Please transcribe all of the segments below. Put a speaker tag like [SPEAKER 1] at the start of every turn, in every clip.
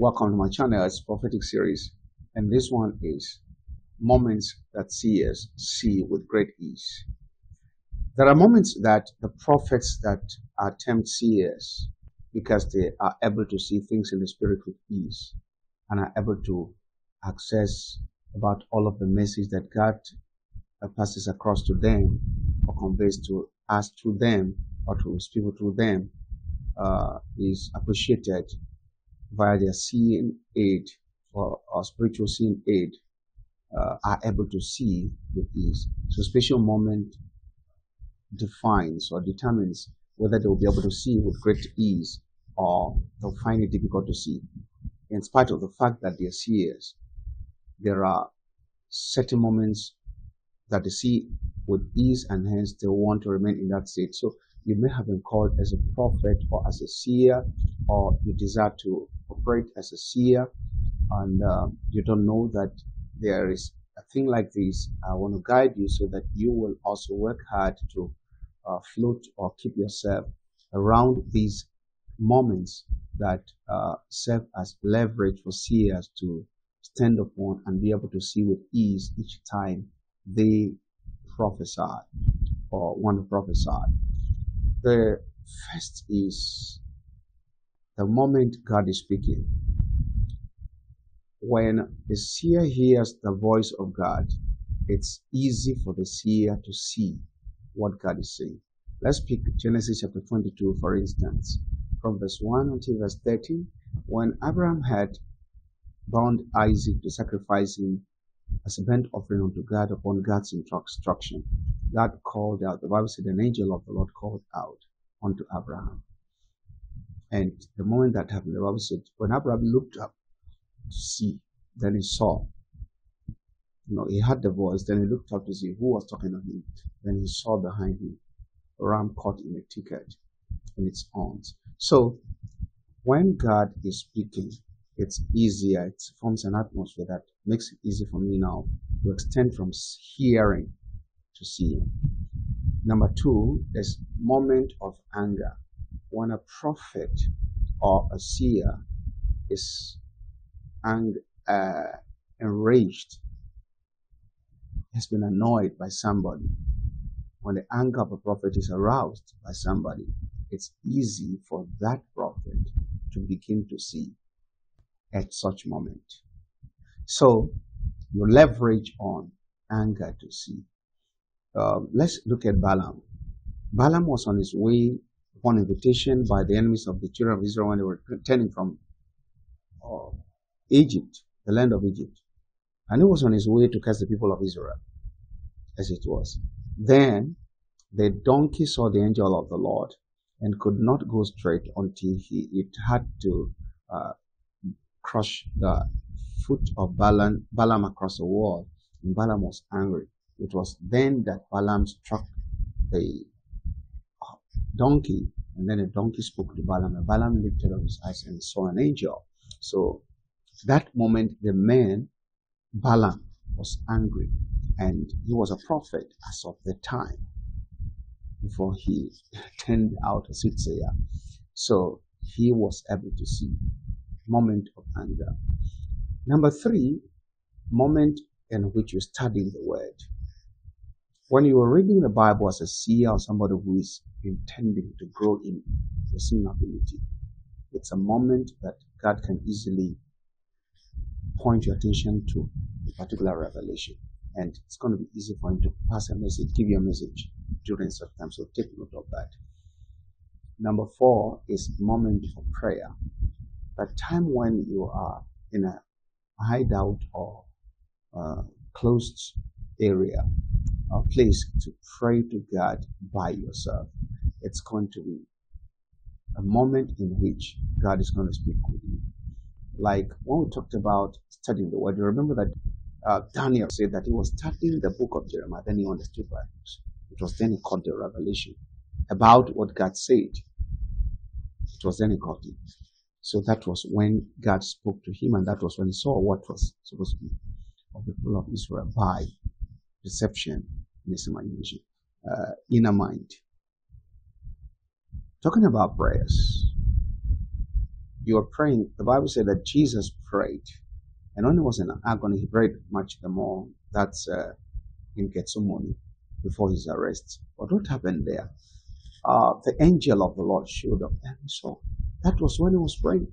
[SPEAKER 1] Welcome to my channel. It's prophetic series, and this one is moments that seers see with great ease. There are moments that the prophets that attempt seers because they are able to see things in the spirit with ease and are able to access about all of the message that God passes across to them or conveys to us through them or to his people through them uh, is appreciated via their seeing aid or, or spiritual seeing aid uh, are able to see with ease. So special moment defines or determines whether they will be able to see with great ease or they'll find it difficult to see. In spite of the fact that they're seers, there are certain moments that they see with ease and hence they want to remain in that state. So you may have been called as a prophet or as a seer or you desire to operate as a seer and uh, you don't know that there is a thing like this, I want to guide you so that you will also work hard to uh, float or keep yourself around these moments that uh, serve as leverage for seers to stand upon and be able to see with ease each time they prophesy or want to prophesy. The first is the moment God is speaking. When the seer hears the voice of God, it's easy for the seer to see what God is saying. Let's pick Genesis chapter 22, for instance, from verse 1 until verse 13. When Abraham had bound Isaac to sacrifice him as a burnt offering unto God upon God's instruction, God called out. The Bible said, An angel of the Lord called out unto Abraham. And the moment that happened, the Bible said, when Abraham looked up to see, then he saw. You know, he heard the voice, then he looked up to see who was talking to him. Then he saw behind him a ram caught in a thicket in its arms. So, when God is speaking, it's easier. It forms an atmosphere that makes it easy for me now to extend from hearing to seeing. Number two is moment of anger when a prophet or a seer is ang- uh, enraged, has been annoyed by somebody, when the anger of a prophet is aroused by somebody, it's easy for that prophet to begin to see at such moment. So you leverage on anger to see. Uh, let's look at Balaam. Balaam was on his way upon invitation by the enemies of the children of Israel when they were returning from uh, Egypt, the land of Egypt. And he was on his way to curse the people of Israel, as it was. Then the donkey saw the angel of the Lord and could not go straight until he it had to uh, crush the foot of Balaam, Balaam across the wall. And Balaam was angry. It was then that Balaam struck the donkey, and then the donkey spoke to Balaam, and Balaam lifted up his eyes and saw an angel. So that moment, the man, Balaam, was angry, and he was a prophet as of the time before he turned out a soothsayer. So he was able to see moment of anger. Number three, moment in which you study the word. When you are reading the Bible as a seer or somebody who is intending to grow in the ability, it's a moment that God can easily point your attention to a particular revelation. And it's going to be easy for him to pass a message, give you a message during such time. So take note of that. Number four is moment of prayer. The time when you are in a hideout or uh, closed area a place to pray to God by yourself. It's going to be a moment in which God is going to speak with you. Like when we talked about studying the word, you remember that uh, Daniel said that he was studying the book of Jeremiah, then he understood by It was then he caught the revelation about what God said. It was then he caught it. So that was when God spoke to him, and that was when he saw what was supposed to be of the people of Israel by perception imagination, uh, inner mind. Talking about prayers, you are praying, the Bible said that Jesus prayed. And when he was in agony, he prayed much the more. That's uh, in Gethsemane before his arrest. But what happened there? Uh, the angel of the Lord showed up and so that was when he was praying.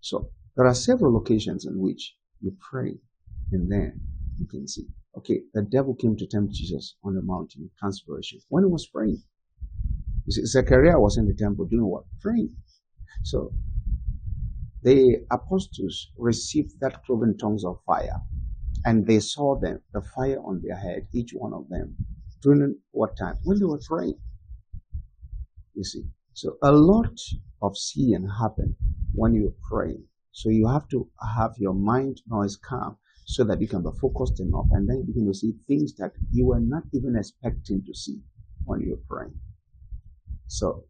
[SPEAKER 1] So there are several occasions in which you pray and then see. Okay, the devil came to tempt Jesus on the mountain, transfiguration, when he was praying. You see, Zechariah was in the temple doing what? Praying. So the apostles received that cloven tongues of fire and they saw them, the fire on their head, each one of them, during what time? When they were praying. You see. So a lot of seeing happen when you're praying. So you have to have your mind noise calm so that you can be focused enough and then you begin to see things that you were not even expecting to see when you're praying. So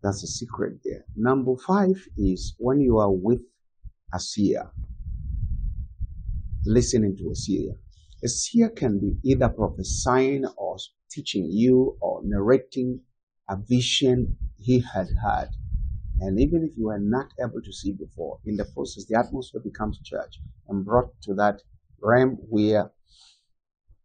[SPEAKER 1] that's a secret there. Number five is when you are with a seer, listening to a seer. A seer can be either prophesying or teaching you or narrating a vision he had had. And even if you were not able to see before, in the process, the atmosphere becomes church and brought to that realm where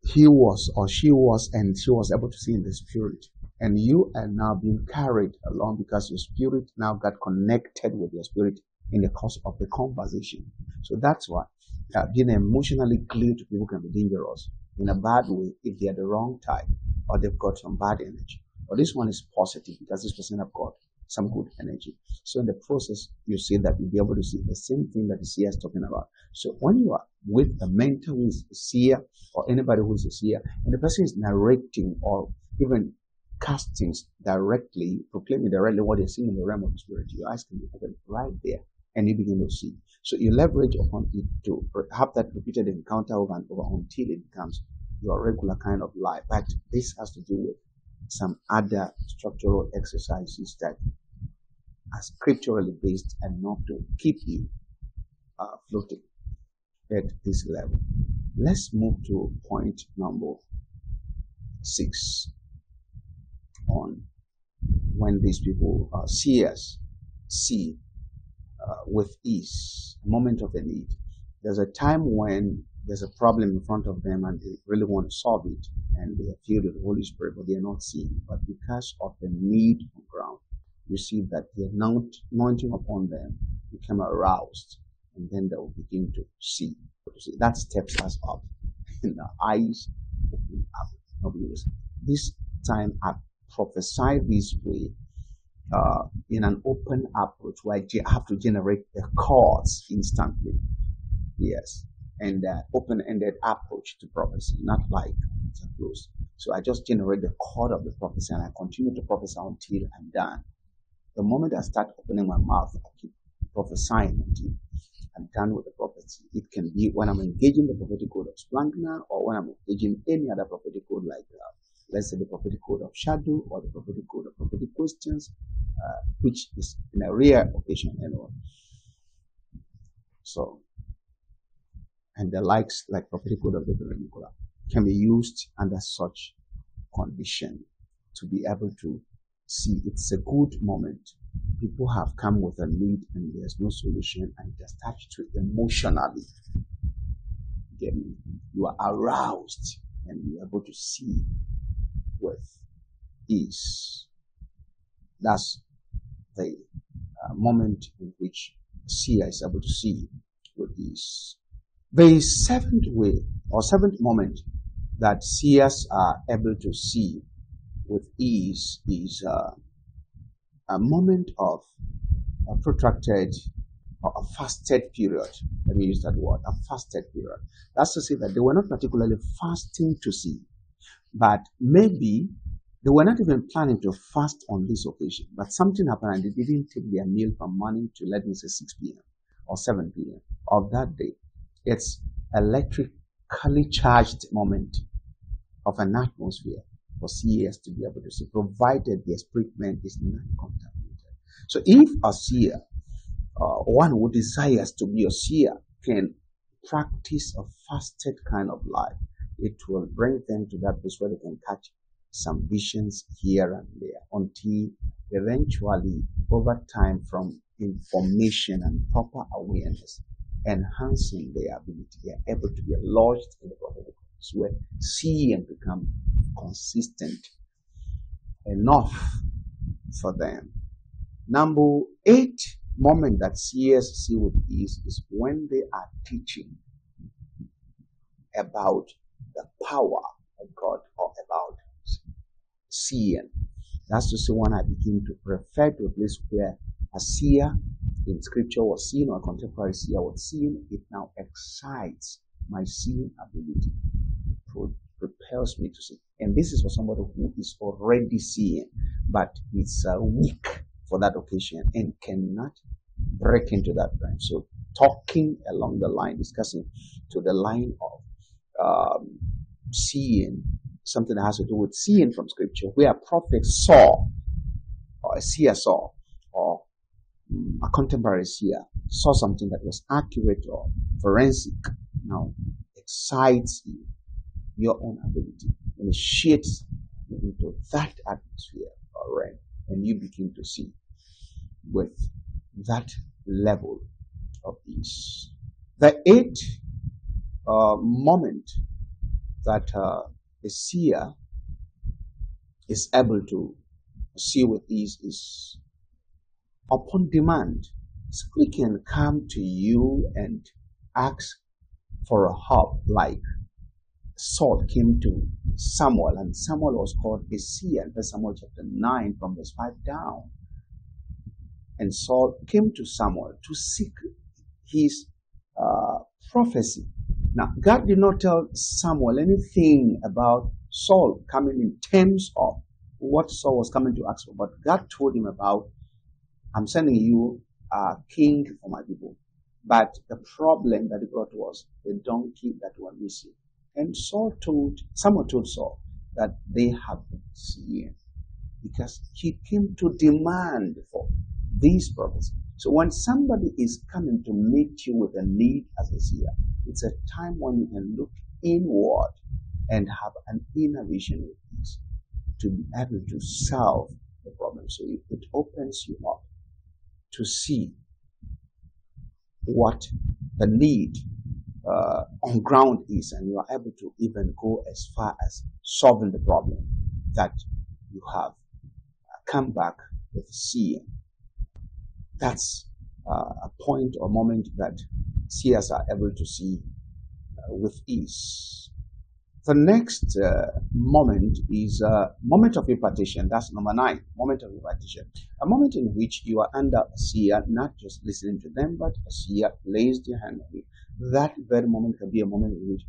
[SPEAKER 1] he was or she was and she was able to see in the spirit. And you are now being carried along because your spirit now got connected with your spirit in the course of the conversation. So that's why uh, being emotionally glued to people can be dangerous in a bad way if they are the wrong type or they've got some bad energy. But this one is positive because this person have got some good energy. So in the process, you see that you'll be able to see the same thing that the seer is talking about. So when you are with a mentor who is a seer or anybody who is a seer, and the person is narrating or even casting directly, proclaiming directly what they're seeing in the realm of the spirit, your eyes can be open right there and you begin to see. So you leverage upon it to have that repeated encounter over and over until it becomes your regular kind of life. But this has to do with some other structural exercises that are scripturally based and not to keep you uh, floating at this level. Let's move to point number six on when these people uh, see us, see uh, with ease, moment of the need. There's a time when there's a problem in front of them and they really want to solve it and they are filled with the Holy Spirit, but they are not seeing. But because of the need on ground, see that the anointing upon them become aroused and then they will begin to see. That steps us up in the eyes open. This time I prophesy this way uh, in an open approach where I have to generate the chords instantly. Yes and uh, open-ended approach to prophecy, not like it's closed. So I just generate the chord of the prophecy and I continue to prophesy until I'm done. The moment I start opening my mouth, I keep prophesying until I'm done with the prophecy. It can be when I'm engaging the prophetic code of Splankna or when I'm engaging any other prophetic code like uh, let's say the prophetic code of shadow or the prophetic code of prophetic questions, uh, which is in a rare occasion anyway. So and the likes like prophetic code of the Nicola can be used under such condition to be able to see it's a good moment. People have come with a need and there's no solution and just attached to emotionally. Then you are aroused and you're able to see with ease. That's the uh, moment in which seer is able to see with ease. The seventh way or seventh moment that seers are able to see with ease is uh, a moment of a protracted or a fasted period. Let me use that word, a fasted period. That's to say that they were not particularly fasting to see, but maybe they were not even planning to fast on this occasion, but something happened and they didn't take their meal from morning to let me say 6 p.m. or 7 p.m. of that day its electrically charged moment of an atmosphere for seers to be able to see, provided the man is not contaminated. So if a seer, uh, one who desires to be a seer, can practice a fasted kind of life, it will bring them to that place where they can catch some visions here and there until eventually over time from information and proper awareness enhancing their ability they are able to be lodged in the prophetic where see and become consistent enough for them. Number eight moment that see with ease is when they are teaching about the power of God or about seeing. That's to say, when I begin to refer to a place where a seer in scripture was seen or a contemporary seer was seen, it now excites my seeing ability, propels me to see. And this is for somebody who is already seeing, but is uh, weak for that occasion and cannot break into that realm. So, talking along the line, discussing to the line of um, seeing, something that has to do with seeing from scripture, where a prophet saw, or a seer saw, or a contemporary seer saw something that was accurate or forensic, now excites you, your own ability, initiates you into that atmosphere or realm, and you begin to see with that level of ease. The eighth uh, moment that uh, the seer is able to see with ease is upon demand. Somebody can come to you and ask for a help, like Saul came to Samuel, and Samuel was called a seer in Samuel chapter 9 from verse 5 down. And Saul came to Samuel to seek his uh, prophecy. Now, God did not tell Samuel anything about Saul coming in terms of what Saul was coming to ask for, but God told him about, I'm sending you a king for my people. But the problem that he brought was the donkey that were missing. And Saul told, Samuel told Saul that they have been seen because he came to demand for these prophecies. So when somebody is coming to meet you with a need as a seer, it's a time when you can look inward and have an inner vision with this to be able to solve the problem. So it opens you up to see what the need uh, on ground is, and you are able to even go as far as solving the problem that you have come back with seeing that's uh, a point or moment that seers are able to see uh, with ease. The next uh, moment is a moment of impartation. That's number nine, moment of impartation. A moment in which you are under a seer, not just listening to them, but a seer lays their hand on you. That very moment can be a moment in which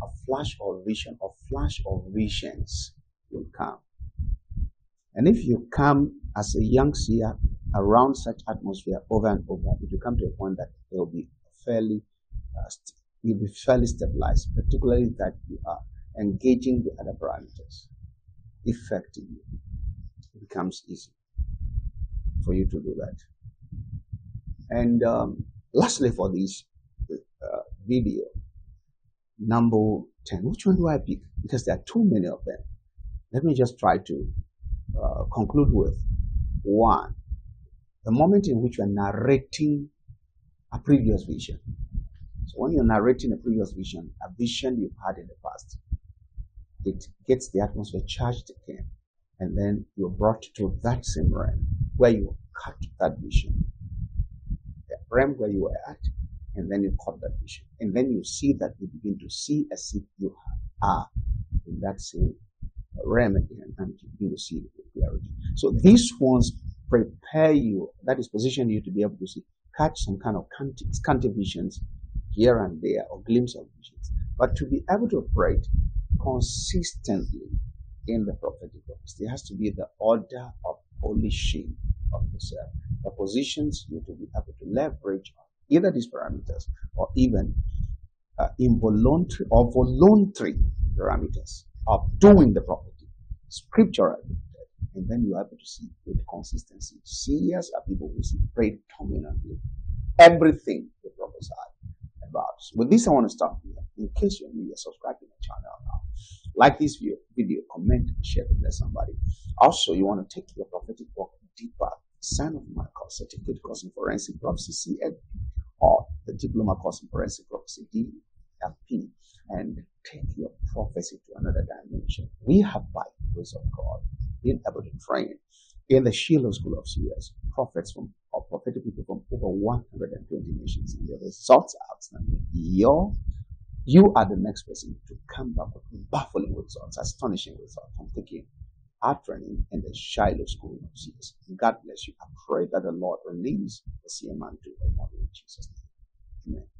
[SPEAKER 1] a flash of vision or flash of visions will come. And if you come as a young seer around such atmosphere over and over, it will come to a point that it will be fairly, uh, you'll be fairly stabilized, particularly that you are engaging the other parameters effectively. It becomes easy for you to do that. And um, lastly, for this video, number 10, which one do I pick? Because there are too many of them. Let me just try to uh, conclude with one, the moment in which you are narrating a previous vision. So when you're narrating a previous vision, a vision you've had in the past, it gets the atmosphere charged again. And then you're brought to that same realm where you cut that vision. The realm where you were at, and then you cut that vision. And then you see that you begin to see as if you are in that same realm again and you begin to see with clarity. So these ones prepare you, that is position you to be able to see, catch some kind of scanty visions here and there or glimpse of visions. But to be able to operate consistently in the prophetic office, there has to be the order of polishing of yourself. The positions you to be able to leverage either these parameters or even uh, involuntary or voluntary parameters of doing the property scripturally and then you are able to see with consistency. Seers are people who see predominantly everything they prophesy about. So with this, I want to stop here. In case you're new, you subscribe to my channel now. Like this video, comment, share it with somebody. Also, you want to take your prophetic work deeper. Sign up my course, certificate course in forensic prophecy, CFP, or the diploma course in forensic prophecy, DFP, and take your prophecy to another dimension. We have, by the grace of God, been able to train in the Shiloh School of CS prophets from or prophetic people from over 120 nations, and the results are outstanding. Your you are the next person to come back with baffling results, astonishing results I'm taking our training in the Shiloh School of CS. God bless you. I pray that the Lord release the CMI to in Jesus' name. Amen.